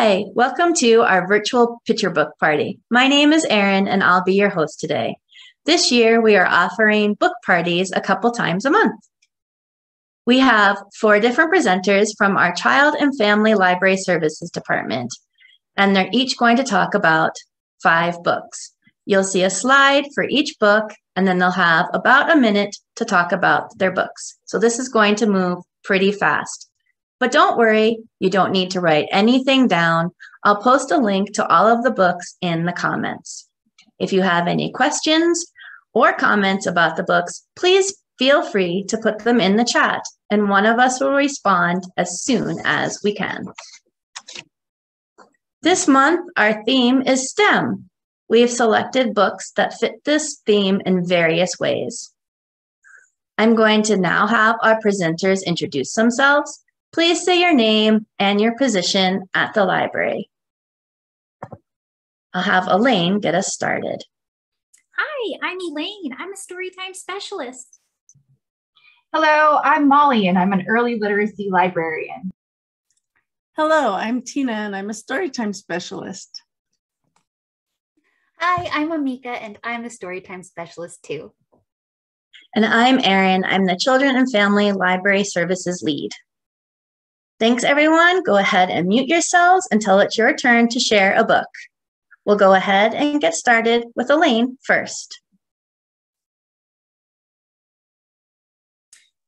Hi, welcome to our virtual picture book party. My name is Erin and I'll be your host today. This year we are offering book parties a couple times a month. We have four different presenters from our Child and Family Library Services Department, and they're each going to talk about five books. You'll see a slide for each book, and then they'll have about a minute to talk about their books. So this is going to move pretty fast. But don't worry, you don't need to write anything down. I'll post a link to all of the books in the comments. If you have any questions or comments about the books, please feel free to put them in the chat and one of us will respond as soon as we can. This month, our theme is STEM. We have selected books that fit this theme in various ways. I'm going to now have our presenters introduce themselves Please say your name and your position at the library. I'll have Elaine get us started. Hi, I'm Elaine. I'm a Storytime specialist. Hello, I'm Molly, and I'm an early literacy librarian. Hello, I'm Tina, and I'm a Storytime specialist. Hi, I'm Amika, and I'm a Storytime specialist too. And I'm Erin. I'm the Children and Family Library Services lead. Thanks, everyone. Go ahead and mute yourselves until it's your turn to share a book. We'll go ahead and get started with Elaine first.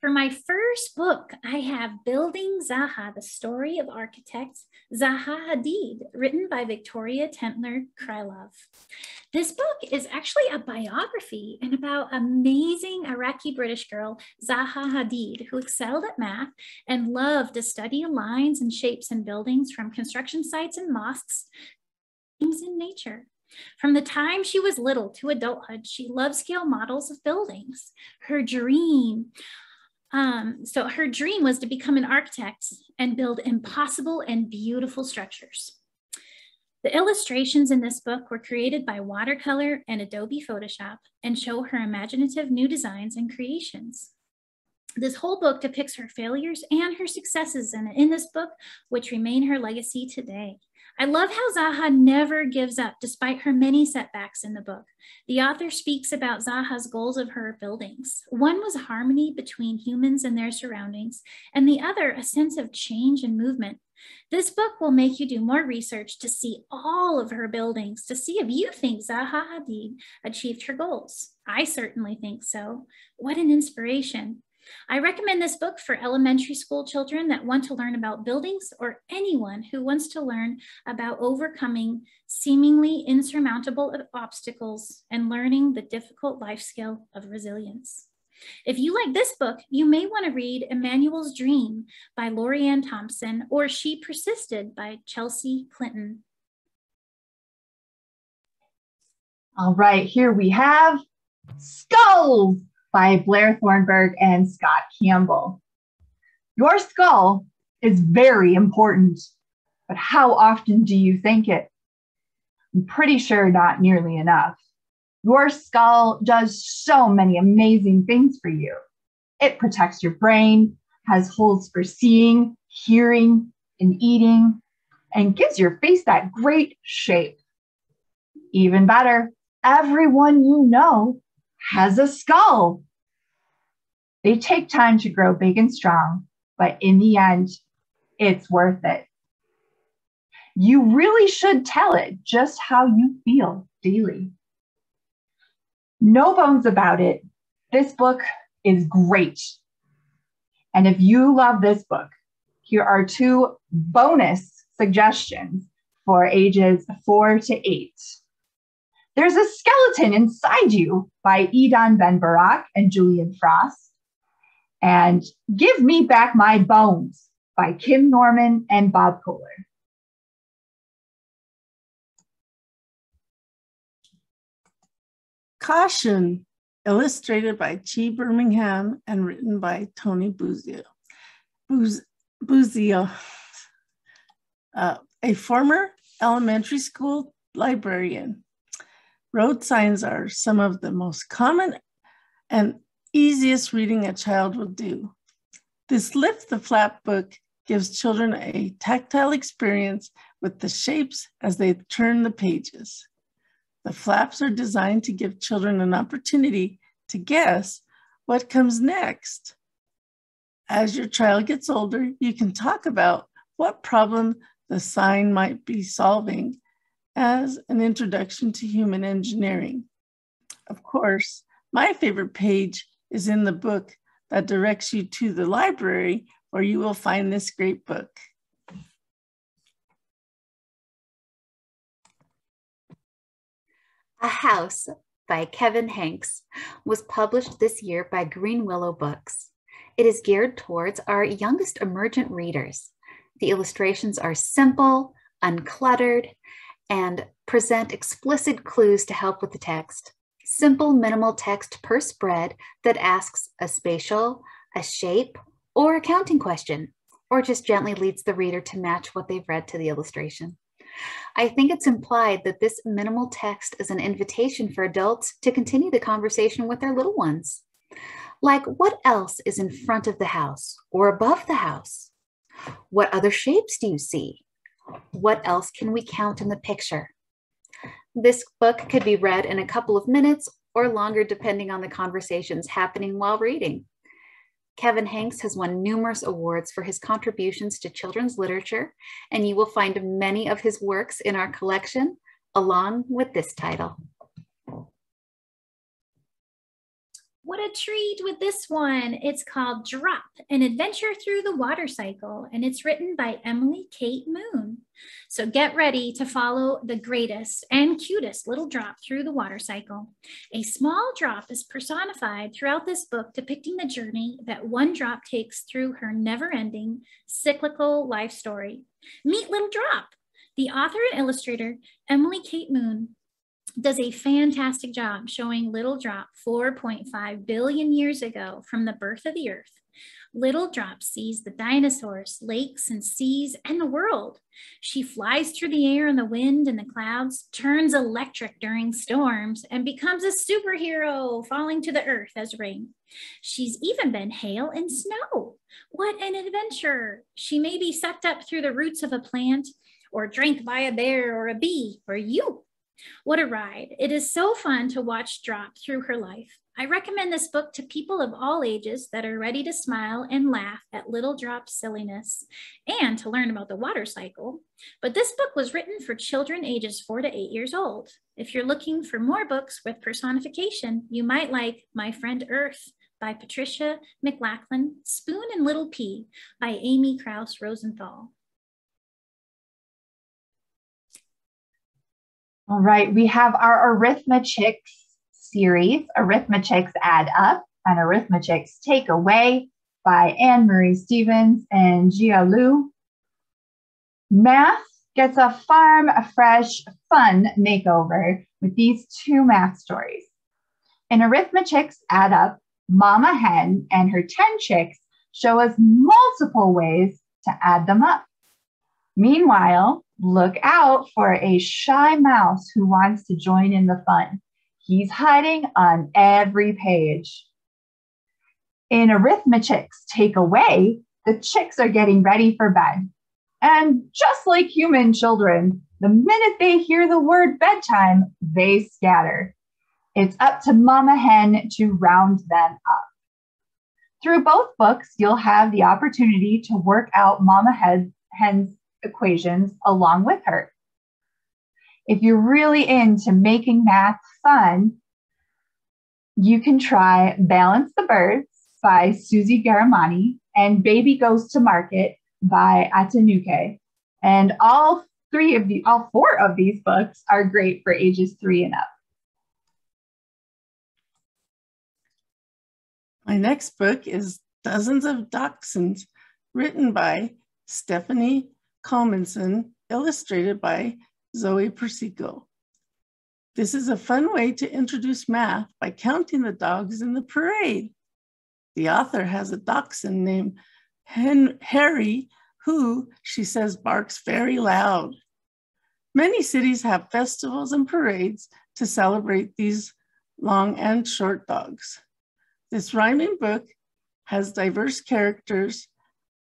For my first book, I have Building Zaha, the story of architect Zaha Hadid, written by Victoria Tentler Krylov. This book is actually a biography and about amazing Iraqi British girl, Zaha Hadid, who excelled at math and loved to study lines and shapes in buildings from construction sites and mosques, things in nature. From the time she was little to adulthood, she loved scale models of buildings. Her dream um, so her dream was to become an architect and build impossible and beautiful structures. The illustrations in this book were created by watercolor and Adobe Photoshop and show her imaginative new designs and creations. This whole book depicts her failures and her successes in, in this book, which remain her legacy today. I love how Zaha never gives up despite her many setbacks in the book. The author speaks about Zaha's goals of her buildings. One was harmony between humans and their surroundings, and the other a sense of change and movement. This book will make you do more research to see all of her buildings to see if you think Zaha Hadid achieved her goals. I certainly think so. What an inspiration. I recommend this book for elementary school children that want to learn about buildings or anyone who wants to learn about overcoming seemingly insurmountable obstacles and learning the difficult life skill of resilience. If you like this book, you may want to read Emmanuel's Dream by Laurie Ann Thompson or She Persisted by Chelsea Clinton. All right, here we have Skulls by Blair Thornburgh and Scott Campbell. Your skull is very important, but how often do you think it? I'm pretty sure not nearly enough. Your skull does so many amazing things for you. It protects your brain, has holes for seeing, hearing, and eating, and gives your face that great shape. Even better, everyone you know has a skull. They take time to grow big and strong, but in the end, it's worth it. You really should tell it just how you feel daily. No bones about it. This book is great. And if you love this book, here are two bonus suggestions for ages four to eight. There's a Skeleton Inside You by Idan Ben Barak and Julian Frost. And Give Me Back My Bones by Kim Norman and Bob Kolar. Caution, illustrated by Chi Birmingham and written by Toni Buzzeo. Buz, Buzzeo, uh, a former elementary school librarian Road signs are some of the most common and easiest reading a child will do. This Lift the Flap book gives children a tactile experience with the shapes as they turn the pages. The flaps are designed to give children an opportunity to guess what comes next. As your child gets older, you can talk about what problem the sign might be solving as an introduction to human engineering. Of course, my favorite page is in the book that directs you to the library where you will find this great book. A House by Kevin Henkes was published this year by Greenwillow Books. It is geared towards our youngest emergent readers. The illustrations are simple, uncluttered, and present explicit clues to help with the text. Simple, minimal text per spread that asks a spatial, a shape, or a counting question, or just gently leads the reader to match what they've read to the illustration. I think it's implied that this minimal text is an invitation for adults to continue the conversation with their little ones. Like, what else is in front of the house or above the house? What other shapes do you see? What else can we count in the picture? This book could be read in a couple of minutes or longer, depending on the conversations happening while reading. Kevin Henkes has won numerous awards for his contributions to children's literature, and you will find many of his works in our collection, along with this title. What a treat with this one. It's called Drop, an adventure through the water cycle, and it's written by Emily Kate Moon. So get ready to follow the greatest and cutest little drop through the water cycle. A small drop is personified throughout this book, depicting the journey that one drop takes through her never ending cyclical life story. Meet Little Drop. The author and illustrator, Emily Kate Moon, does a fantastic job showing Little Drop 4.5 billion years ago from the birth of the earth. Little Drop sees the dinosaurs, lakes, and seas, and the world. She flies through the air and the wind and the clouds, turns electric during storms, and becomes a superhero, falling to the earth as rain. She's even been hail and snow. What an adventure! She may be sucked up through the roots of a plant, or drank by a bear or a bee, or you what a ride. It is so fun to watch Drop through her life. I recommend this book to people of all ages that are ready to smile and laugh at Little Drop's silliness and to learn about the water cycle. But this book was written for children ages four to eight years old. If you're looking for more books with personification, you might like My Friend Earth by Patricia MacLachlan, Spoon and Little Pea by Amy Krouse Rosenthal. All right, we have our Arithmechicks series, Arithmechicks Add Up and Arithmechicks Take Away by Anne Marie Stephens and Jia Liu. Math gets a farm, fresh, fun makeover with these two math stories. In Arithmechicks Add Up, Mama Hen and her 10 chicks show us multiple ways to add them up. Meanwhile, look out for a shy mouse who wants to join in the fun. He's hiding on every page. In Arithmechicks Take Away, the chicks are getting ready for bed. And just like human children, the minute they hear the word bedtime, they scatter. It's up to Mama Hen to round them up. Through both books, you'll have the opportunity to work out Mama Hen's equations along with her. If you're really into making math fun, you can try Balance the Birds by Susie Ghahremani and Baby Goes to Market by Atinuke. And all three of the all four of these books are great for ages three and up. My next book is Dozens of Dachshunds, written by Stephanie Calmenson, illustrated by Zoe Persico. This is a fun way to introduce math by counting the dogs in the parade. The author has a dachshund named Hen Harry, who she says barks very loud. Many cities have festivals and parades to celebrate these long and short dogs. This rhyming book has diverse characters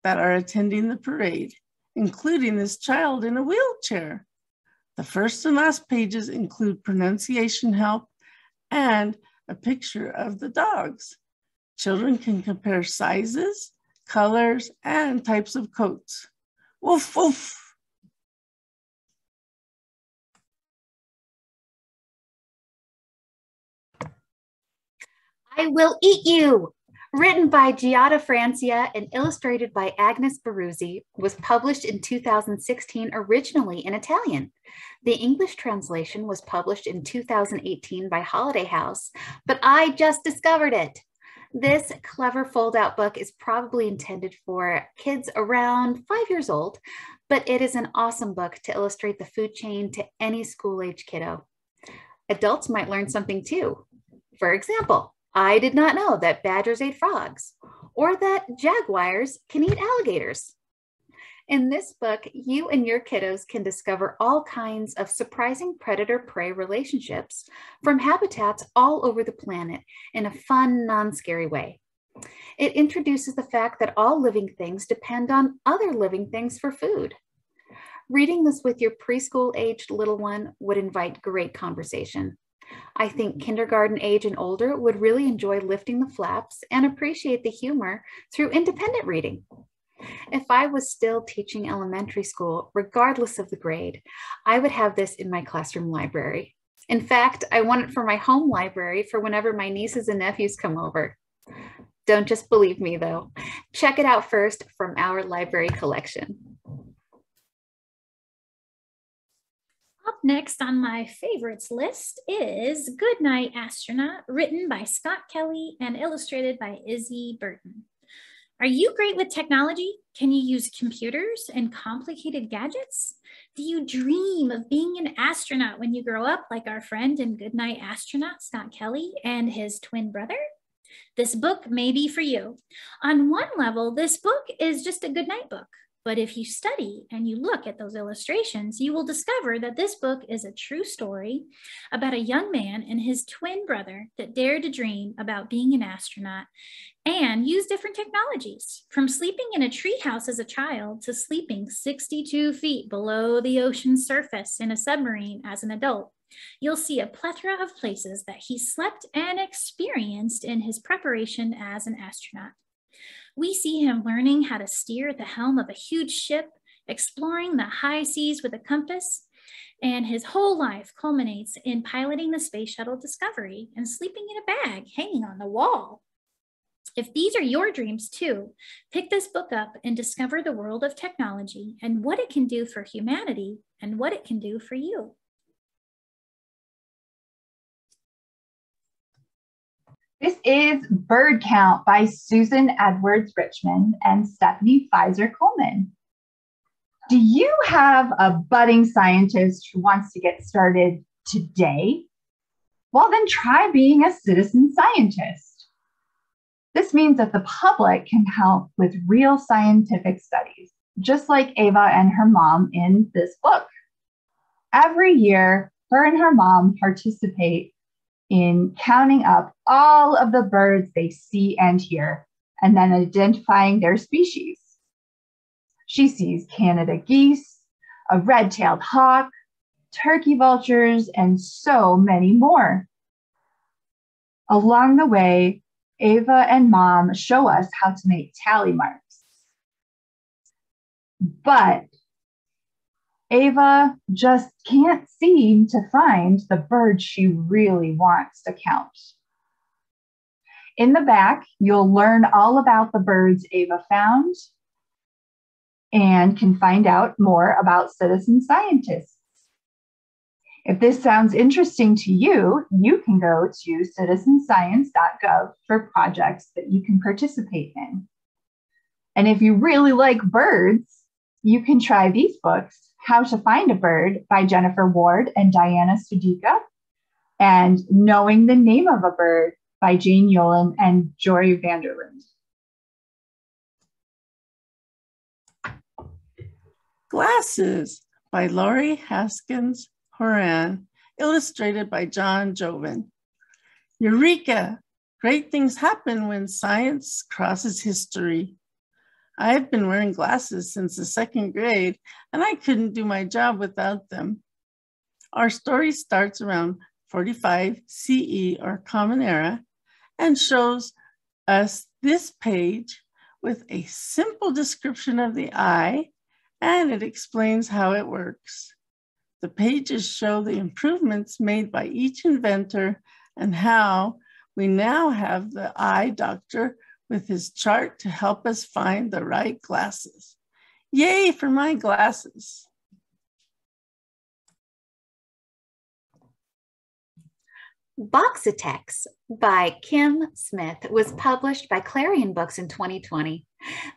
that are attending the parade including this child in a wheelchair. The first and last pages include pronunciation help and a picture of the dogs. Children can compare sizes, colors, and types of coats. Woof, woof. I will eat you. Written by Giada Francia and illustrated by Agnes Baruzzi, was published in 2016 originally in Italian. The English translation was published in 2018 by Holiday House, but I just discovered it. This clever fold out book is probably intended for kids around five years old, but it is an awesome book to illustrate the food chain to any school age kiddo. Adults might learn something too. For example, I did not know that badgers ate frogs or that jaguars can eat alligators. In this book, you and your kiddos can discover all kinds of surprising predator prey relationships from habitats all over the planet in a fun, non scary way. It introduces the fact that all living things depend on other living things for food. Reading this with your preschool aged little one would invite great conversation. I think mm-hmm. kindergarten age and older would really enjoy lifting the flaps and appreciate the humor through independent reading. If I was still teaching elementary school, regardless of the grade, I would have this in my classroom library. In fact, I want it for my home library for whenever my nieces and nephews come over. Don't just believe me though. Check it out first from our library collection. Up next on my favorites list is Goodnight Astronaut, written by Scott Kelly and illustrated by Izzy Burton. Are you great with technology? Can you use computers and complicated gadgets? Do you dream of being an astronaut when you grow up, like our friend and Goodnight Astronaut, Scott Kelly, and his twin brother? This book may be for you. On one level, this book is just a goodnight book. But if you study and you look at those illustrations, you will discover that this book is a true story about a young man and his twin brother that dared to dream about being an astronaut and use different technologies from sleeping in a treehouse as a child to sleeping 62 feet below the ocean's surface in a submarine as an adult. You'll see a plethora of places that he slept and experienced in his preparation as an astronaut. We see him learning how to steer at the helm of a huge ship, exploring the high seas with a compass, and his whole life culminates in piloting the space shuttle Discovery and sleeping in a bag hanging on the wall. If these are your dreams too, pick this book up and discover the world of technology and what it can do for humanity and what it can do for you. This is Bird Count by Susan Edwards Richmond and Stephanie Fizer Coleman. Do you have a budding scientist who wants to get started today? Well, then try being a citizen scientist. This means that the public can help with real scientific studies, just like Ava and her mom in this book. Every year, her and her mom participate in counting up all of the birds they see and hear, and then identifying their species. She sees Canada geese, a red tailed hawk, turkey vultures, and so many more. Along the way, Ava and mom show us how to make tally marks. But Ava just can't seem to find the bird she really wants to count. In the back, you'll learn all about the birds Ava found and can find out more about citizen scientists. If this sounds interesting to you, you can go to citizenscience.gov for projects that you can participate in. And if you really like birds, you can try these books how to Find a Bird by Jennifer Ward and Diana Sudyka, and Knowing the Name of a Bird by Jane Yolen and Joy Vanderland. Glasses by Laurie Haskins Horan, illustrated by John Joven. Eureka! Great things happen when science crosses history. I've been wearing glasses since the second grade, and I couldn't do my job without them. Our story starts around 45 CE or Common Era and shows us this page with a simple description of the eye, and it explains how it works. The pages show the improvements made by each inventor and how we now have the eye doctor with his chart to help us find the right glasses. Yay for my glasses. Boxitects by Kim Smith was published by Clarion Books in 2020.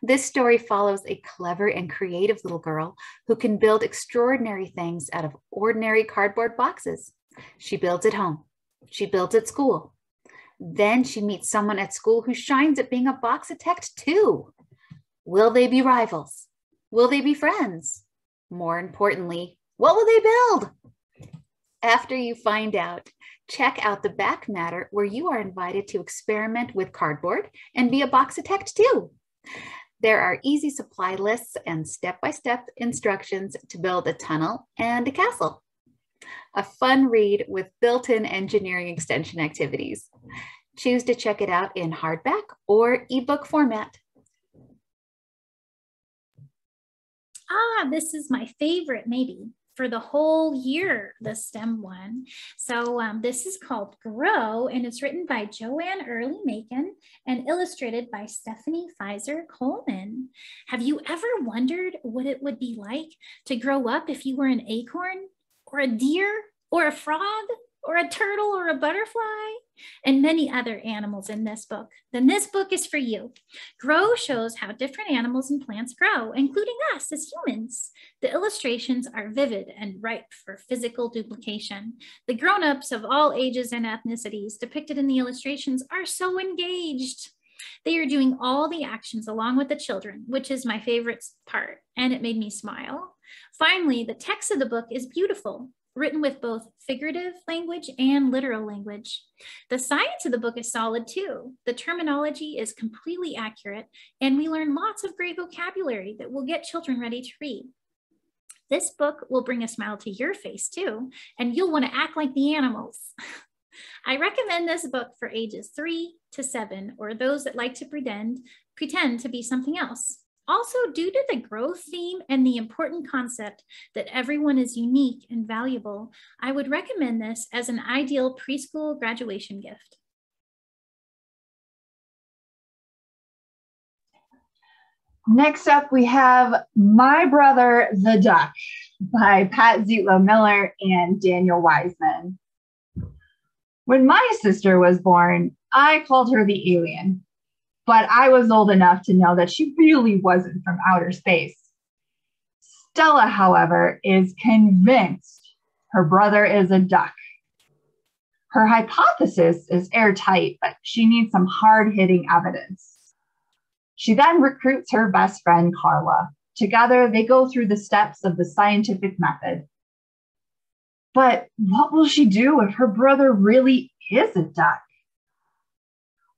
This story follows a clever and creative little girl who can build extraordinary things out of ordinary cardboard boxes. She builds at home, she builds at school. Then she meets someone at school who shines at being a box boxitect too. Will they be rivals? Will they be friends? More importantly, what will they build? After you find out, check out the back matter where you are invited to experiment with cardboard and be a boxitect too. There are easy supply lists and step-by-step instructions to build a tunnel and a castle. A fun read with built-in engineering extension activities. Choose to check it out in hardback or ebook format. Ah, this is my favorite, maybe for the whole year, the STEM one. So um, this is called Grow, and it's written by JoAnn Early Macken and illustrated by Stephanie Fizer Coleman. Have you ever wondered what it would be like to grow up if you were an acorn or a deer or a frog or a turtle or a butterfly and many other animals in this book, then this book is for you. Grow shows how different animals and plants grow, including us as humans. The illustrations are vivid and ripe for physical duplication. The grown-ups of all ages and ethnicities depicted in the illustrations are so engaged. They are doing all the actions along with the children, which is my favorite part, and it made me smile. Finally, the text of the book is beautiful written with both figurative language and literal language. The science of the book is solid too. The terminology is completely accurate, and we learn lots of great vocabulary that will get children ready to read. This book will bring a smile to your face too, and you'll want to act like the animals. I recommend this book for ages three to seven, or those that like to pretend, pretend to be something else. Also, due to the growth theme and the important concept that everyone is unique and valuable, I would recommend this as an ideal preschool graduation gift. Next up, we have My Brother the Duck by Pat Zietlow Miller and Daniel Wiseman. When my sister was born, I called her the alien but I was old enough to know that she really wasn't from outer space. Stella, however, is convinced her brother is a duck. Her hypothesis is airtight, but she needs some hard hitting evidence. She then recruits her best friend, Carla. Together, they go through the steps of the scientific method. But what will she do if her brother really is a duck?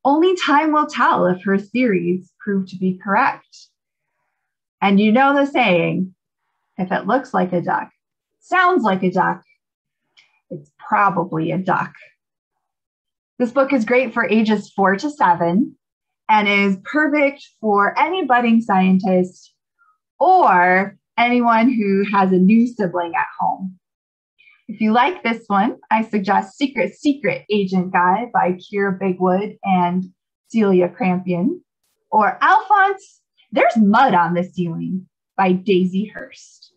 Only time will tell if her theories prove to be correct. And you know the saying if it looks like a duck, sounds like a duck, it's probably a duck. This book is great for ages four to seven and is perfect for any budding scientist or anyone who has a new sibling at home. If you like this one, I suggest Secret Secret Agent Guy by Kira Bigwood and Celia Krampien, or Alphonse, There's Mud on the Ceiling by Daisy Hirst.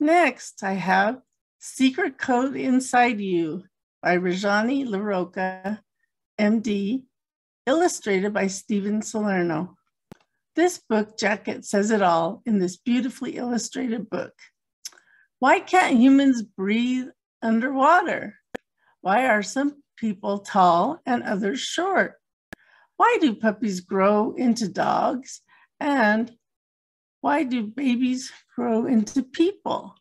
Next, I have Secret Code Inside You by Rajani LaRocca, MD, illustrated by Stephen Salerno. This book jacket says it all in this beautifully illustrated book. Why can't humans breathe underwater? Why are some people tall and others short? Why do puppies grow into dogs? And why do babies grow into people?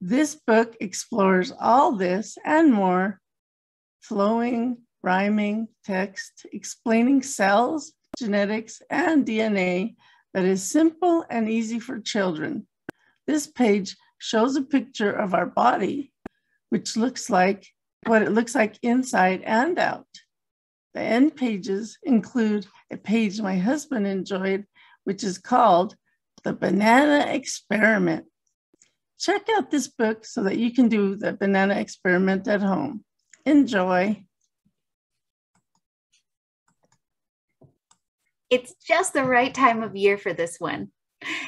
This book explores all this and more, flowing rhyming text explaining cells, genetics, and DNA that is simple and easy for children. This page shows a picture of our body, which looks like what it looks like inside and out. The end pages include a page my husband enjoyed, which is called The Banana Experiment. Check out this book so that you can do the banana experiment at home. Enjoy. It's just the right time of year for this one.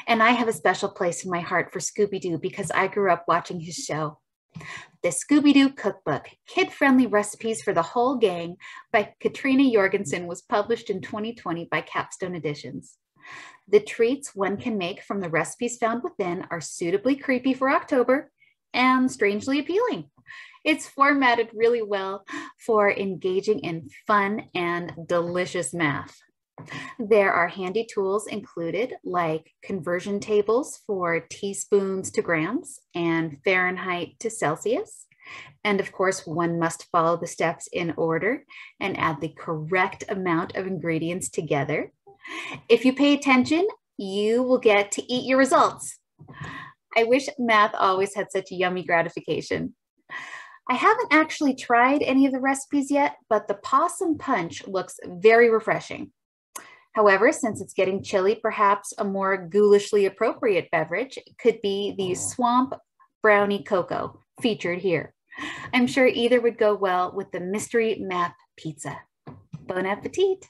And I have a special place in my heart for Scooby Doo because I grew up watching his show. The Scooby Doo Cookbook Kid Friendly Recipes for the Whole Gang by Katrina Jorgensen was published in 2020 by Capstone Editions. The treats one can make from the recipes found within are suitably creepy for October and strangely appealing. It's formatted really well for engaging in fun and delicious math. There are handy tools included like conversion tables for teaspoons to grams and Fahrenheit to Celsius. And of course, one must follow the steps in order and add the correct amount of ingredients together. If you pay attention, you will get to eat your results. I wish math always had such yummy gratification. I haven't actually tried any of the recipes yet, but the possum punch looks very refreshing. However, since it's getting chilly, perhaps a more ghoulishly appropriate beverage could be the swamp brownie cocoa featured here. I'm sure either would go well with the mystery map pizza. Bon appetit.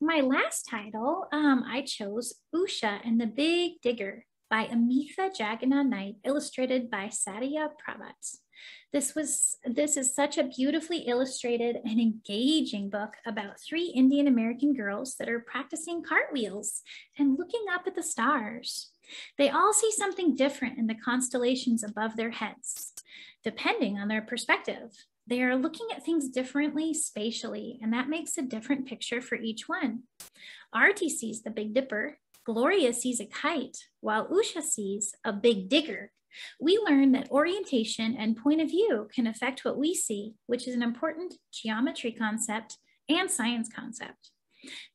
My last title, um, I chose Usha and the Big Digger by Amitha Jagannath Knight, illustrated by Sandhya Prabhat. This was this is such a beautifully illustrated and engaging book about three Indian American girls that are practicing cartwheels and looking up at the stars. They all see something different in the constellations above their heads, depending on their perspective. They are looking at things differently spatially, and that makes a different picture for each one. Artie sees the Big Dipper, Gloria sees a kite, while Usha sees a big digger. We learn that orientation and point of view can affect what we see, which is an important geometry concept and science concept.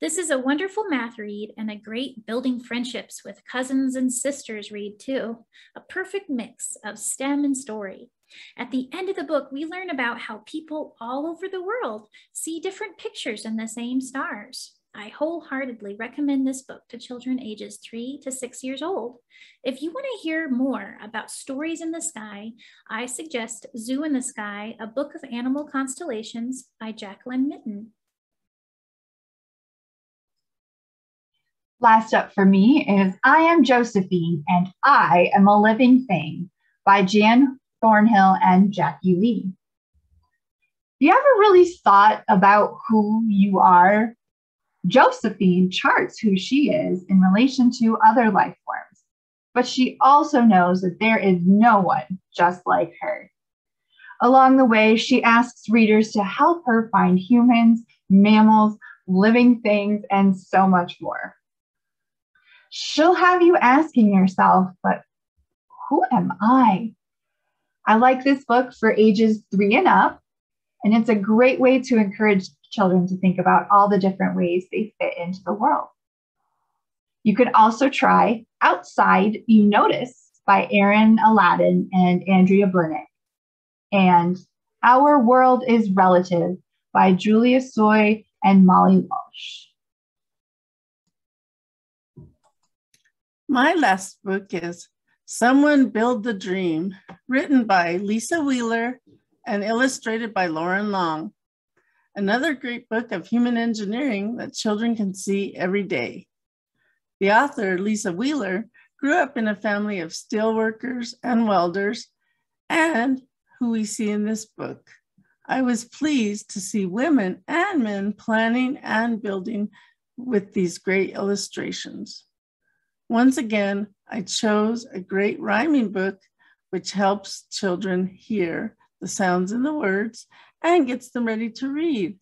This is a wonderful math read and a great building friendships with cousins and sisters read too. A perfect mix of STEM and story. At the end of the book, we learn about how people all over the world see different pictures in the same stars. I wholeheartedly recommend this book to children ages three to six years old. If you want to hear more about stories in the sky, I suggest Zoo in the Sky, a book of animal constellations by Jacqueline Mitton. Last up for me is I Am Josephine and I Am a Living Thing by Jan Thornhill and Jackie Lee. You ever really thought about who you are Josephine charts who she is in relation to other life forms, but she also knows that there is no one just like her. Along the way, she asks readers to help her find humans, mammals, living things, and so much more. She'll have you asking yourself, but who am I? I like this book for ages three and up, and it's a great way to encourage children to think about all the different ways they fit into the world. You could also try Outside You Notice by Erin Alladin and Andrea Blinick, and Our World is Relative by Julia Soy and Molly Walsh. My last book is Someone Build the Dream, written by Lisa Wheeler and illustrated by Loren Long another great book of human engineering that children can see every day. The author, Lisa Wheeler, grew up in a family of steelworkers and welders, and who we see in this book. I was pleased to see women and men planning and building with these great illustrations. Once again, I chose a great rhyming book which helps children hear the sounds in the words and gets them ready to read.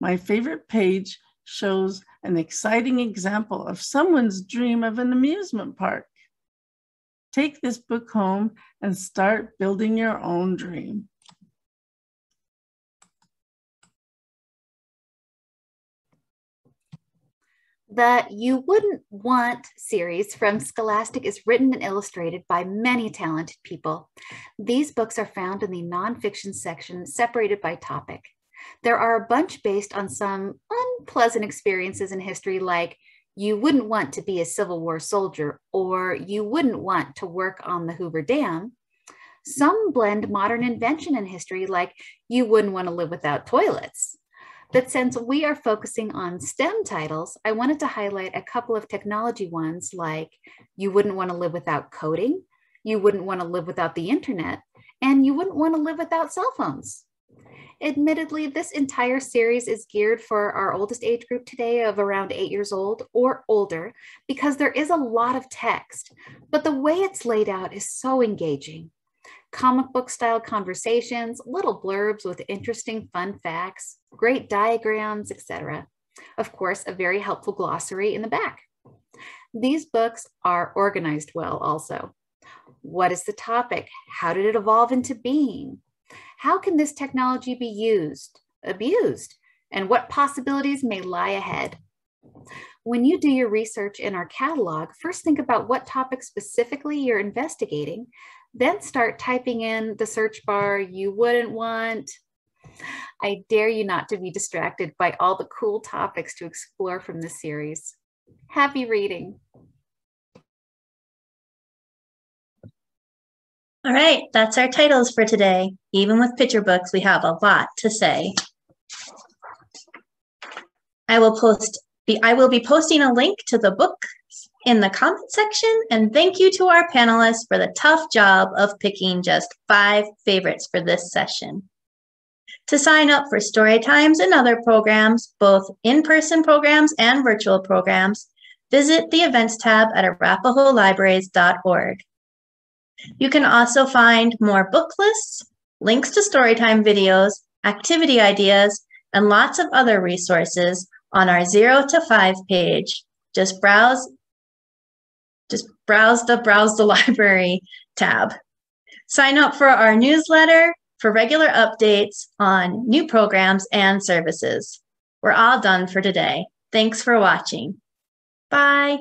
My favorite page shows an exciting example of someone's dream of an amusement park. Take this book home and start building your own dream. The You Wouldn't Want series from Scholastic is written and illustrated by many talented people. These books are found in the nonfiction section, separated by topic. There are a bunch based on some unpleasant experiences in history, like you wouldn't want to be a Civil War soldier, or you wouldn't want to work on the Hoover Dam. Some blend modern invention and history, like you wouldn't want to live without toilets. But since we are focusing on STEM titles, I wanted to highlight a couple of technology ones like you wouldn't want to live without coding, you wouldn't want to live without the internet, and you wouldn't want to live without cell phones. Admittedly, this entire series is geared for our oldest age group today of around eight years old or older because there is a lot of text, but the way it's laid out is so engaging comic book style conversations, little blurbs with interesting fun facts, great diagrams, etc. Of course, a very helpful glossary in the back. These books are organized well also. What is the topic? How did it evolve into being? How can this technology be used, abused, and what possibilities may lie ahead? When you do your research in our catalog, first think about what topic specifically you're investigating, then start typing in the search bar you wouldn't want. I dare you not to be distracted by all the cool topics to explore from this series. Happy reading. All right, that's our titles for today. Even with picture books, we have a lot to say. I will post the I will be posting a link to the book in the comment section. And thank you to our panelists for the tough job of picking just five favorites for this session. To sign up for story times and other programs, both in-person programs and virtual programs, visit the events tab at arapahoelibraries.org. You can also find more book lists, links to storytime videos, activity ideas, and lots of other resources on our zero to five page. Just browse just browse the Browse the Library tab. Sign up for our newsletter for regular updates on new programs and services. We're all done for today. Thanks for watching. Bye.